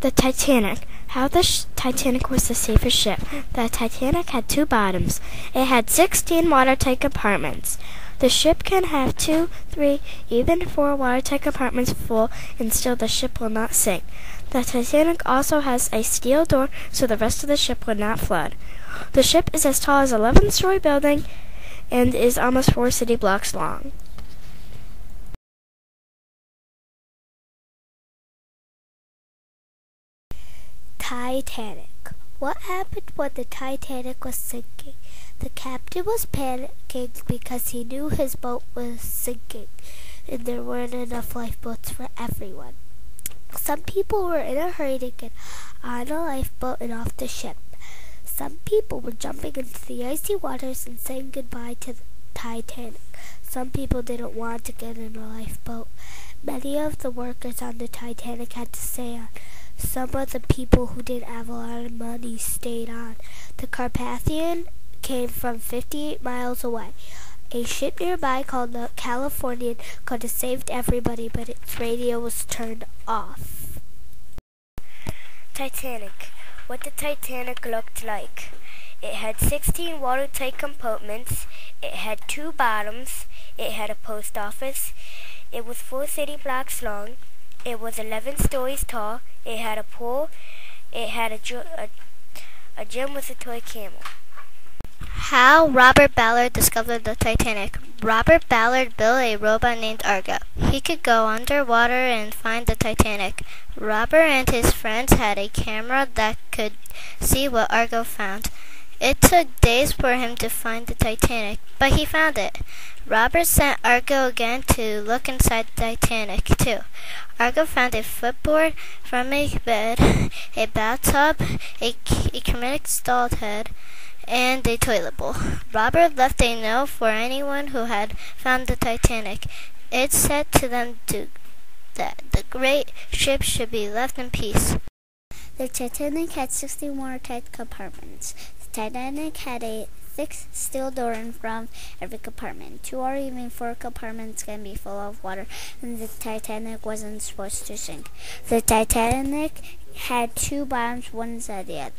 The Titanic. How the sh- Titanic was the safest ship. The Titanic had two bottoms. It had 16 watertight compartments. The ship can have two, three, even four watertight compartments full, and still the ship will not sink. The Titanic also has a steel door so the rest of the ship would not flood. The ship is as tall as an 11 story building and is almost four city blocks long. Titanic. What happened when the Titanic was sinking? The captain was panicking because he knew his boat was sinking and there weren't enough lifeboats for everyone. Some people were in a hurry to get on a lifeboat and off the ship. Some people were jumping into the icy waters and saying goodbye to the Titanic. Some people didn't want to get in a lifeboat. Many of the workers on the Titanic had to stay on. Some of the people who didn't have a lot of money stayed on. The Carpathian came from 58 miles away. A ship nearby called the Californian could have saved everybody, but its radio was turned off. Titanic. What the Titanic looked like. It had 16 watertight compartments. It had two bottoms. It had a post office. It was four city blocks long. It was 11 stories tall. It had a pool. It had a, a, a gym with a toy camel. How Robert Ballard discovered the Titanic. Robert Ballard built a robot named Argo. He could go underwater and find the Titanic. Robert and his friends had a camera that could see what Argo found. It took days for him to find the Titanic, but he found it. Robert sent Argo again to look inside the Titanic, too. Argo found a footboard from a bed, a bathtub, a, a kinetic stalled head, and a toilet bowl. Robert left a note for anyone who had found the Titanic. It said to them to, that the great ship should be left in peace. The Titanic had 60 watertight compartments. Titanic had a thick steel door in front of every compartment. Two or even four compartments can be full of water, and the Titanic wasn't supposed to sink. The Titanic had two bottoms, one inside the other.